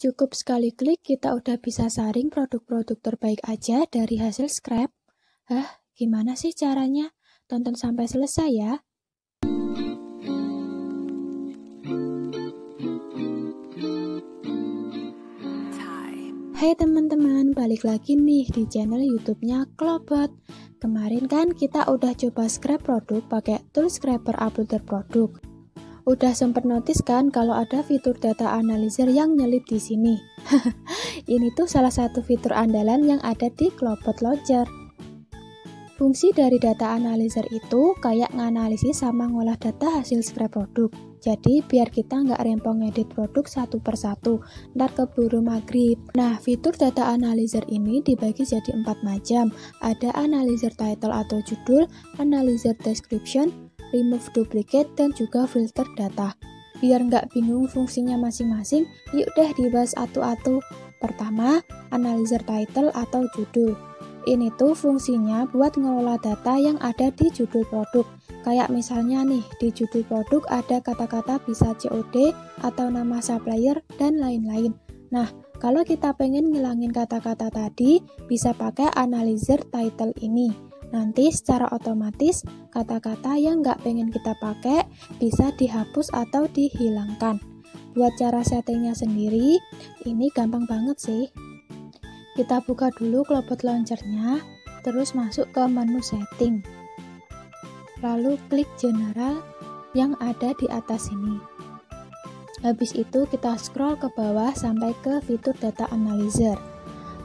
Cukup sekali klik kita udah bisa saring produk-produk terbaik aja dari hasil scrap. Hah, gimana sih caranya? Tonton sampai selesai ya. Hai teman-teman, balik lagi nih di channel YouTube-nya Klobot. Kemarin kan kita udah coba scrap produk pakai tool scraper uploader produk. Udah sempat notice kan kalau ada fitur data analyzer yang nyelip di sini. Ini tuh salah satu fitur andalan yang ada di Cloudbot Launcher. Fungsi dari data analyzer itu kayak nganalisis sama ngolah data hasil scrap produk. Jadi biar kita nggak rempong edit produk satu persatu, ntar keburu maghrib. Nah, fitur data analyzer ini dibagi jadi empat macam. Ada analyzer title atau judul, analyzer description, remove duplicate, dan juga filter data. Biar nggak bingung fungsinya masing-masing, yuk deh dibahas atu-atu. Pertama, analyzer title atau judul. Ini tuh fungsinya buat ngelola data yang ada di judul produk. Kayak misalnya nih, di judul produk ada kata-kata bisa COD atau nama supplier dan lain-lain. Nah, kalau kita pengen ngilangin kata-kata tadi, bisa pakai analyzer title ini. Nanti secara otomatis kata-kata yang nggak pengen kita pakai bisa dihapus atau dihilangkan. Buat cara settingnya sendiri, ini gampang banget sih. Kita buka dulu Cloudbot Launchernya, terus masuk ke menu setting. Lalu klik general yang ada di atas ini. Habis itu kita scroll ke bawah sampai ke fitur data analyzer.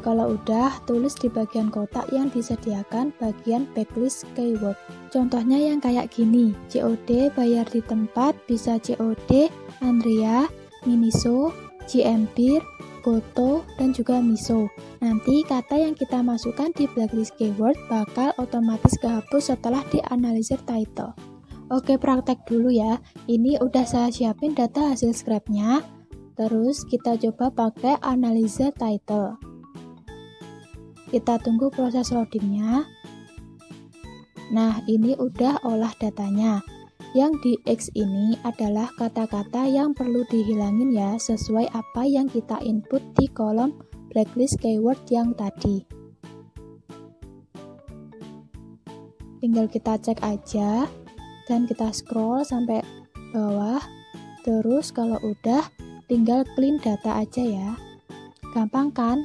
Kalau udah, tulis di bagian kotak yang disediakan bagian backlist keyword. Contohnya yang kayak gini, COD bayar di tempat bisa COD, Andrea, Miniso, GMBir, Goto, dan juga Miso. Nanti kata yang kita masukkan di blacklist keyword bakal otomatis kehapus setelah dianalisis title. Oke praktek dulu ya, ini udah saya siapin data hasil scrapnya, terus kita coba pakai analisa title. Kita tunggu proses loadingnya. Nah, ini udah olah datanya. Yang di X ini adalah kata-kata yang perlu dihilangin ya, sesuai apa yang kita input di kolom blacklist keyword yang tadi. Tinggal kita cek aja, dan kita scroll sampai bawah. Terus kalau udah, tinggal clean data aja ya. Gampang kan?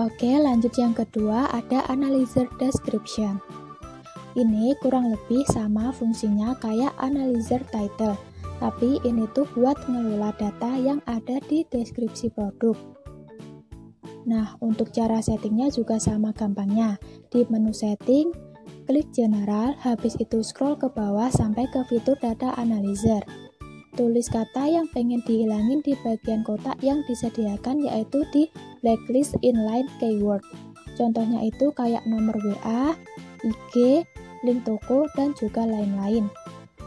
Oke, lanjut yang kedua ada analyzer description. Ini kurang lebih sama fungsinya kayak analyzer title, tapi ini tuh buat ngelola data yang ada di deskripsi produk. Nah, untuk cara settingnya juga sama gampangnya. Di menu setting, klik general, habis itu scroll ke bawah sampai ke fitur data analyzer. Tulis kata yang pengen dihilangin di bagian kotak yang disediakan yaitu di blacklist inline keyword. Contohnya itu kayak nomor WA, IG, link toko, dan juga lain-lain.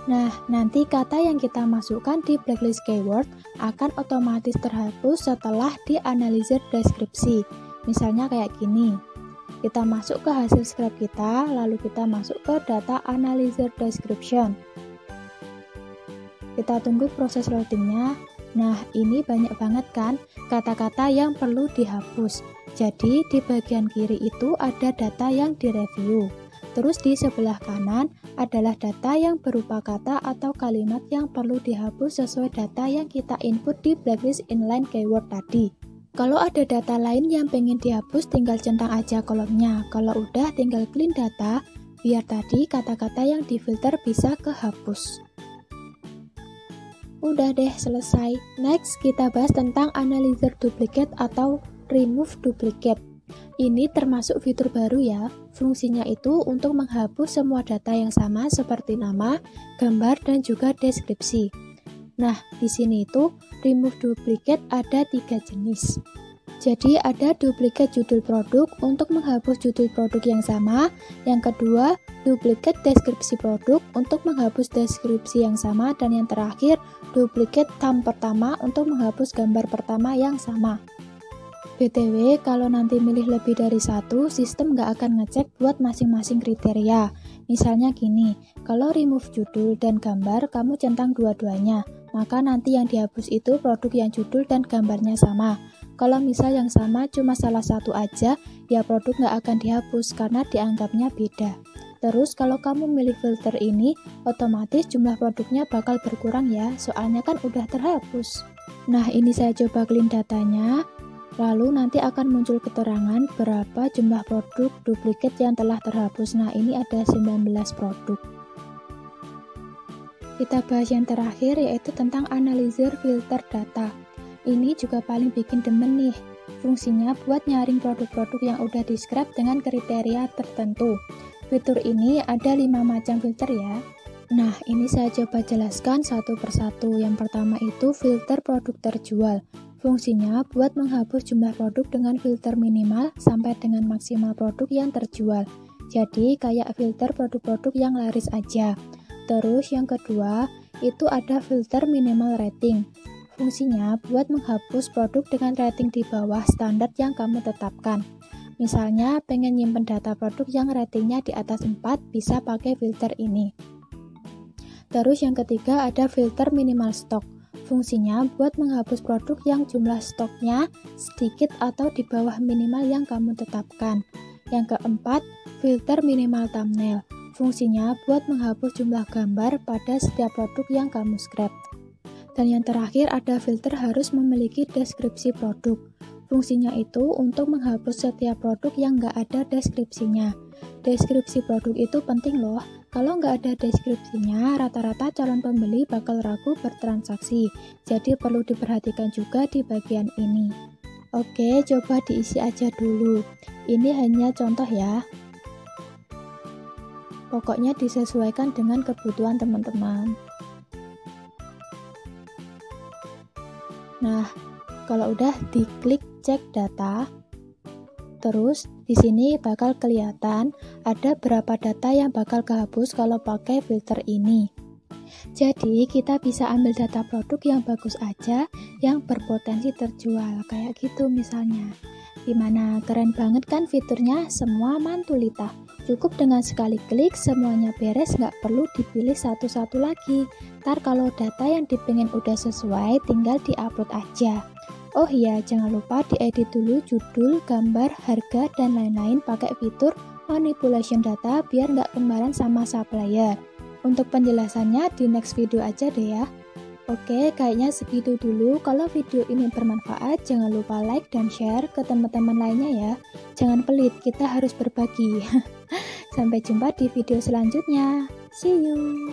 Nah, nanti kata yang kita masukkan di blacklist keyword akan otomatis terhapus setelah dianalisis deskripsi. Misalnya kayak gini. Kita masuk ke hasil scrap kita, lalu kita masuk ke data analyzer description. Kita tunggu proses loadingnya. Nah, ini banyak banget kan kata-kata yang perlu dihapus. Jadi, di bagian kiri itu ada data yang direview. Terus di sebelah kanan adalah data yang berupa kata atau kalimat yang perlu dihapus sesuai data yang kita input di blacklist inline keyword tadi. Kalau ada data lain yang pengen dihapus, tinggal centang aja kolomnya. Kalau udah, tinggal clean data, biar tadi kata-kata yang difilter bisa kehapus. Udah deh selesai. Next kita bahas tentang analyzer duplicate atau remove duplicate. Ini termasuk fitur baru ya. Fungsinya itu untuk menghapus semua data yang sama seperti nama, gambar, dan juga deskripsi. Nah, di sini itu remove duplicate ada tiga jenis. Jadi ada duplikat judul produk untuk menghapus judul produk yang sama. Yang kedua, duplikat deskripsi produk untuk menghapus deskripsi yang sama. Dan yang terakhir, duplikat thumb pertama untuk menghapus gambar pertama yang sama. BTW, kalau nanti milih lebih dari satu, sistem nggak akan ngecek buat masing-masing kriteria. Misalnya gini, kalau remove judul dan gambar, kamu centang dua-duanya, maka nanti yang dihapus itu produk yang judul dan gambarnya sama. Kalau misal yang sama cuma salah satu aja, ya produk nggak akan dihapus karena dianggapnya beda. Terus kalau kamu milih filter ini, otomatis jumlah produknya bakal berkurang ya, soalnya kan udah terhapus. Nah ini saya coba clean datanya, Lalu nanti akan muncul keterangan berapa jumlah produk duplikat yang telah terhapus. Nah, ini ada 19 produk. Kita bahas yang terakhir yaitu tentang analisir filter data. Ini juga paling bikin demen nih. Fungsinya buat nyaring produk-produk yang udah di scrap dengan kriteria tertentu. Fitur ini ada 5 macam filter ya. Nah, ini saya coba jelaskan satu persatu. Yang pertama itu filter produk terjual. Fungsinya buat menghapus jumlah produk dengan filter minimal sampai dengan maksimal produk yang terjual. Jadi kayak filter produk-produk yang laris aja. Terus yang kedua, itu ada filter minimal rating. Fungsinya buat menghapus produk dengan rating di bawah standar yang kamu tetapkan. Misalnya pengen nyimpen data produk yang ratingnya di atas 4 bisa pakai filter ini. Terus yang ketiga ada filter minimal stok. Fungsinya buat menghapus produk yang jumlah stoknya sedikit atau di bawah minimal yang kamu tetapkan. Yang keempat, filter minimal thumbnail. Fungsinya buat menghapus jumlah gambar pada setiap produk yang kamu scrap. Dan yang terakhir ada filter harus memiliki deskripsi produk. Fungsinya itu untuk menghapus setiap produk yang nggak ada deskripsinya. Deskripsi produk itu penting loh, kalau nggak ada deskripsinya, rata-rata calon pembeli bakal ragu bertransaksi, jadi perlu diperhatikan juga di bagian ini. Oke, coba diisi aja dulu. Ini hanya contoh ya. Pokoknya disesuaikan dengan kebutuhan teman-teman. Nah, kalau udah diklik cek data, Terus, di sini bakal kelihatan ada berapa data yang bakal kehapus kalau pakai filter ini. Jadi, kita bisa ambil data produk yang bagus aja, yang berpotensi terjual, kayak gitu misalnya. Gimana, keren banget kan fiturnya? Semua mantulita. Cukup dengan sekali klik, semuanya beres, nggak perlu dipilih satu-satu lagi. Ntar kalau data yang dipingin udah sesuai, tinggal diupload aja. Oh iya, jangan lupa diedit dulu judul, gambar, harga, dan lain-lain pakai fitur manipulation data biar nggak kembaran sama supplier. Untuk penjelasannya di next video aja deh ya. Oke, kayaknya segitu dulu. Kalau video ini bermanfaat, jangan lupa like dan share ke teman-teman lainnya ya. Jangan pelit, kita harus berbagi. Sampai jumpa di video selanjutnya. See you!